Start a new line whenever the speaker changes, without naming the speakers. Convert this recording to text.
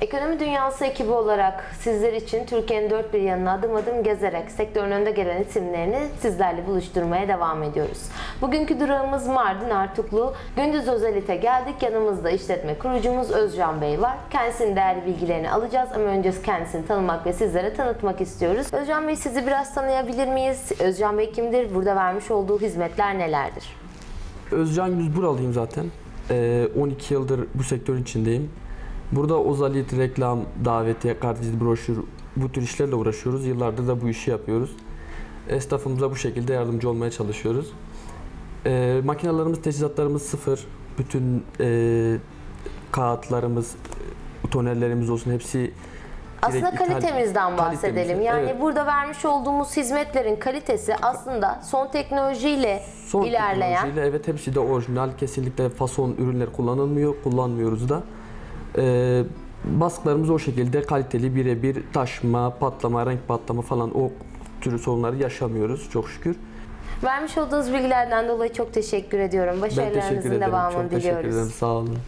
Ekonomi Dünyası ekibi olarak sizler için Türkiye'nin dört bir yanına adım adım gezerek sektörün önde gelen isimlerini sizlerle buluşturmaya devam ediyoruz. Bugünkü durağımız Mardin Artuklu. Gündüz Özelite geldik. Yanımızda işletme kurucumuz Özcan Bey var. Kendisinin değerli bilgilerini alacağız ama önce kendisini tanımak ve sizlere tanıtmak istiyoruz. Özcan Bey sizi biraz tanıyabilir miyiz? Özcan Bey kimdir? Burada vermiş olduğu hizmetler nelerdir?
Özcan Yüz buralıyım zaten. Ee, 12 yıldır bu sektörün içindeyim. Burada ozalit, reklam, davetiye, kartvizit, broşür bu tür işlerle uğraşıyoruz. Yıllardır da bu işi yapıyoruz. Esnafımıza bu şekilde yardımcı olmaya çalışıyoruz. Ee, makinelerimiz, teçhizatlarımız sıfır. Bütün e, kağıtlarımız, tonerlerimiz olsun hepsi
Aslında kalitemizden bahsedelim.
Kalitemiz,
Yani
evet.
burada vermiş olduğumuz hizmetlerin kalitesi aslında son teknolojiyle
Son
ilerleyen
teknolojiyle evet hepsi de orijinal. Kesinlikle fason ürünler kullanılmıyor. Kullanmıyoruz da. Ee, baskılarımız o şekilde kaliteli birebir taşma, patlama, renk patlama falan o türü sorunları yaşamıyoruz çok şükür.
Vermiş olduğunuz bilgilerden dolayı çok teşekkür ediyorum. Başarılarınızın devamını
Çok teşekkür
diliyoruz.
ederim. Sağ olun.